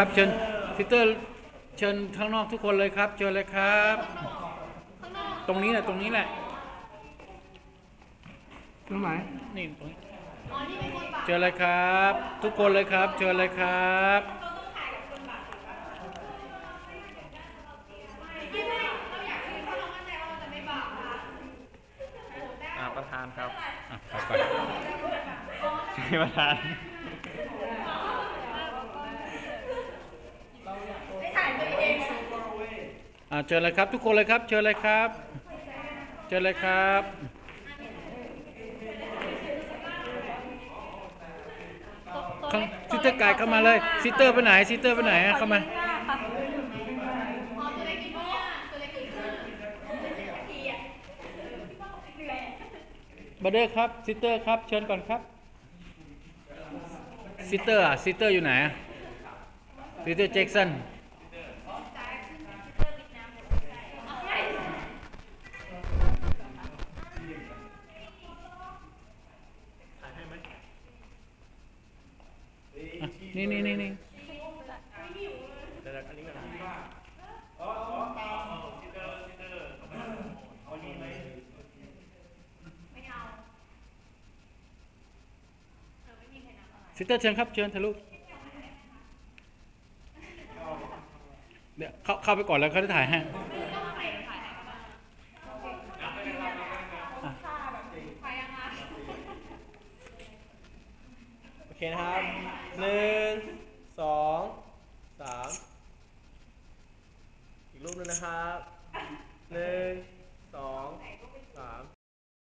ครับเชิญซิสเตอร์เชิญข้างนอกทุกคนเลยครับเชิญเลยครับ ตรงนี้แหละตรงนี้แหละตรงไหนนี่ตรงนี้เชิญเลยครับ ทุกคนเลยครับ เชิญเลยครับอ่าประธานครับอะครับไปช่วยประธาน อะ เชิญเลยครับทุกคนเลยครับ เชิญเลยครับ เชิญเลยครับข้างซิสเตอร์กายเข้ามาเลยซิสเตอร์ไปไหนซิสเตอร์ไปไหนอะเข้ามาบราเดอร์ครับซิสเตอร์ครับเชิญก่อนครับซิสเตอร์อะซิสเตอร์อยู่ไหนอะซิสเตอร์แจ็คสัน นี่นี่นี่นี่ซิสเตอร์เชิญครับเชิญทะลุเดี๋ยวเข้าเข้าไปก่อนแล้วเขาจะถ่ายให้ เคนะครับหนึ่งสองสามอีกรูปหนึงนะครับหนึ่ง